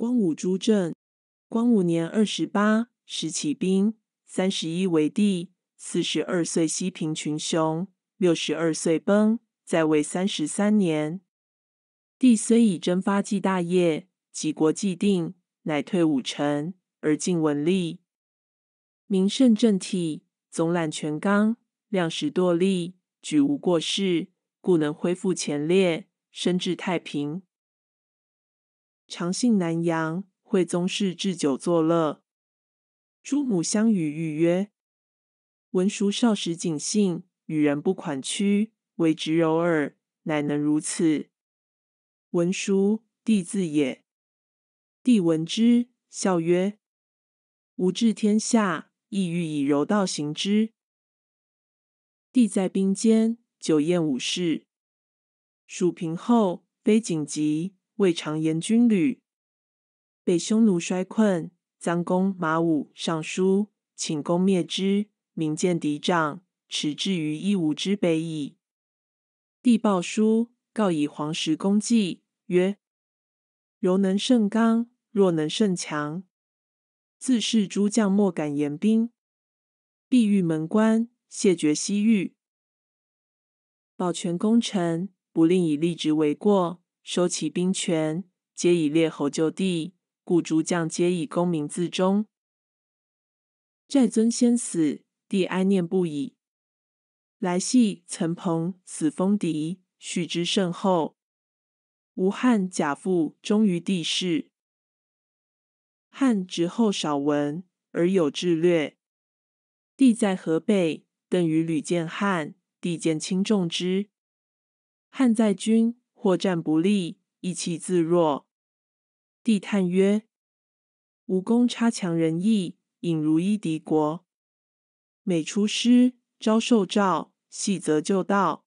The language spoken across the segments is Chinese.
光武诸政，光武年二十八，时起兵，三十一为帝。四十二岁西平群雄，六十二岁崩，在位三十三年。帝虽以征发继大业，及国既定，乃退武臣，而进文吏。明圣正体，总揽权纲，量实惰力，举无过失，故能恢复前列，升至太平。常信南阳，惠宗室置酒作乐。诸母相与语曰：“文叔少时谨信，与人不款曲，为直柔耳，乃能如此。”文叔，弟字也。帝闻之，笑曰：“吾治天下，亦欲以柔道行之。”帝在兵间，久宴武士。蜀平后，非紧急。未尝言军旅，被匈奴衰困，臧公马武上书，请攻灭之。民见敌仗，持至于一吴之北矣。帝报书，告以黄石公计，曰：柔能胜刚，弱能胜强。自是诸将莫敢言兵，必欲门关，谢绝西域。保全功臣，不令以立职为过。收其兵权，皆以列侯就地，故诸将皆以功名自忠。寨尊先死，帝哀念不已。来系岑彭死封敌，续之甚厚。吴汉贾父忠于帝室，汉直后少闻，而有志略。帝在河北，邓于吕见汉，帝见轻重之。汉在军。或战不利，意气自若。帝叹曰：“吴公差强人意，引如一敌国。每出师，招受诏，细则就道。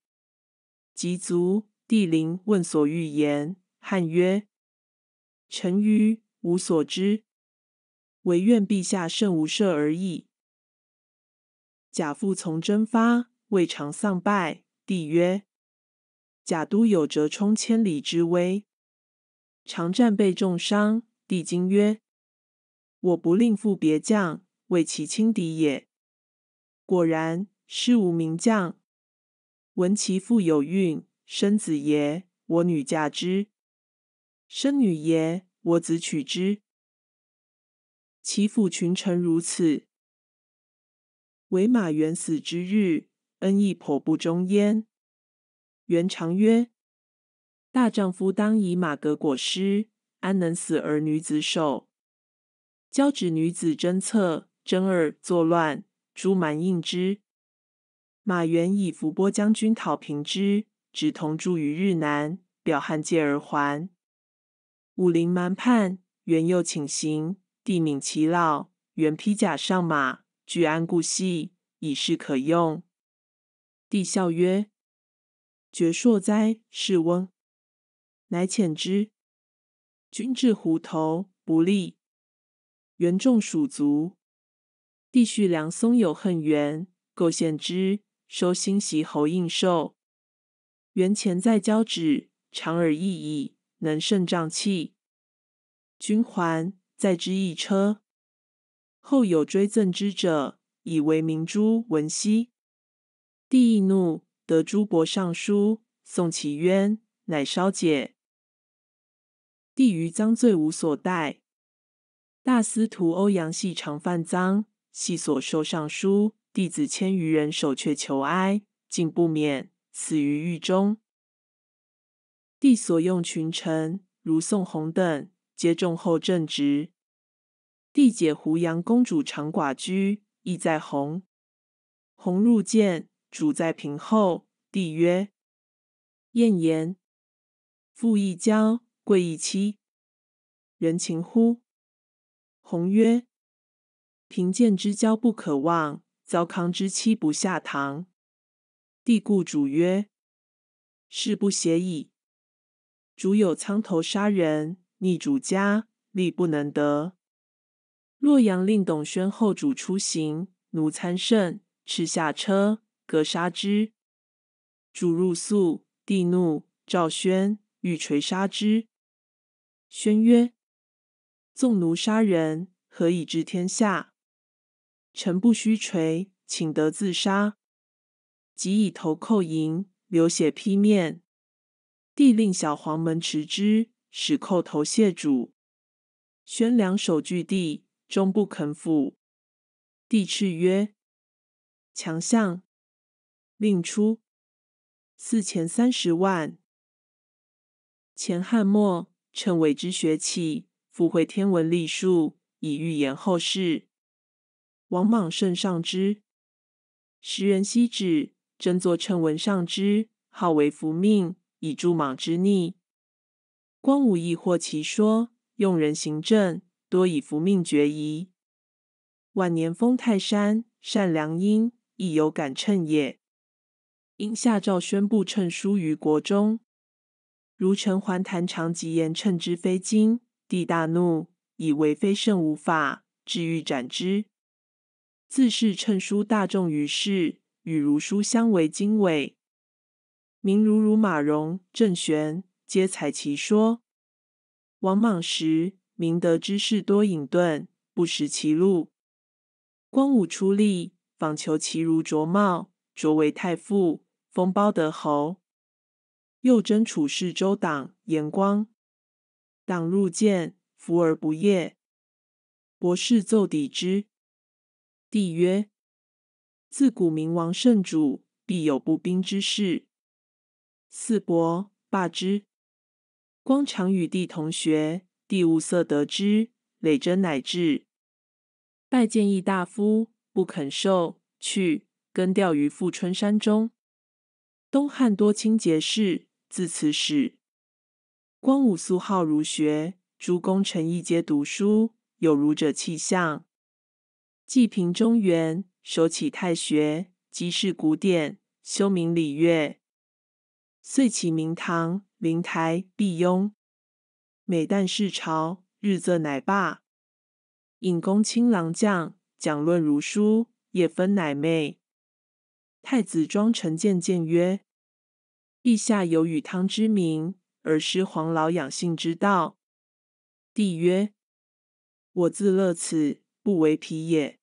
及卒，帝临问所欲言。汉曰：‘臣愚无所知，唯愿陛下慎无赦而已。’贾父从征发，未尝丧败。帝曰。”贾都有折冲千里之威，常战被重伤。帝惊曰：“我不令复别将，为其轻敌也。”果然，师无名将。闻其父有孕，生子爷，我女嫁之；生女爷，我子娶之。其父群臣如此，唯马元死之日，恩义颇不忠焉。元常曰：“大丈夫当以马革裹尸，安能死而女子守？交指女子侦策，真耳作乱，诸蛮应之。马援以伏波将军讨平之，只同驻于日南，表汉界而还。武陵蛮叛，元又请行，帝悯其老，元披甲上马，具安固系，以示可用。帝笑曰。”绝硕哉，是翁！乃遣之。君至湖头，不利。元众蜀卒，帝续梁松有恨元，构陷之，收新袭侯应寿。元前在交趾，长而易矣，能胜瘴气。君还，在之一车。后有追赠之者，以为明珠文熙。帝易怒。得诸伯上书，送其冤，乃稍解。帝于赃罪无所待。大司徒欧阳系常犯赃，系所受上书，弟子千余人守阙求哀，竟不免，死于狱中。帝所用群臣，如宋弘等，皆重厚正直。帝解胡杨公主长寡居，意在弘。弘入见。主在平后，帝曰：“晏言，父亦交，贵亦妻，人情乎？”弘曰：“贫贱之交不可忘，糟糠之妻不下堂。”帝故主曰：“事不谐矣。主有仓头杀人，逆主家，力不能得。洛阳令董宣后主出行，奴参甚，斥下车。”格杀之，主入宿，帝怒，召宣欲锤杀之。宣曰：“纵奴杀人，何以治天下？臣不须垂，请得自杀。即以头叩迎，流血披面。帝令小黄门持之，使叩头谢主。宣两手据地，终不肯俯。帝敕曰：“强相，令出。四钱三十万。”前汉末，趁伪之学起，复会天文历数，以预言后世。王莽圣上之，时人悉指，真作称文上之，号为福命，以助莽之逆。光武亦获其说，用人行政，多以福命决疑。晚年封泰山，善良阴，亦有感称也。因下诏宣布称书于国中。如陈桓谈长吉言称之非经，帝大怒，以为非圣无法，至欲斩之。自是称书大众于世，与儒书相为经纬。名儒如马融、郑玄，皆采其说。王莽时，明德之士多隐遁，不识其路。光武出力，访求其如卓茂，卓为太傅，封包德侯。又征处士周党严光，党入见，伏而不业。博士奏抵之。帝曰：自古明王圣主，必有不兵之事。四伯罢之。光常与帝同学，帝物色得之，累真乃至。拜见议大夫，不肯受，去根钓于富春山中。东汉多清节士，自此始。光武素好儒学，诸功臣亦皆读书，有儒者气象。济平中原，首启太学，积世古典，修明礼乐。遂起明堂、灵台、辟雍。每旦视朝，日则乃罢。引公卿郎将，讲论儒书，夜分乃寐。太子庄臣见谏曰：“陛下有与汤之名，而失黄老养性之道。”帝曰：“我自乐此，不为皮也。”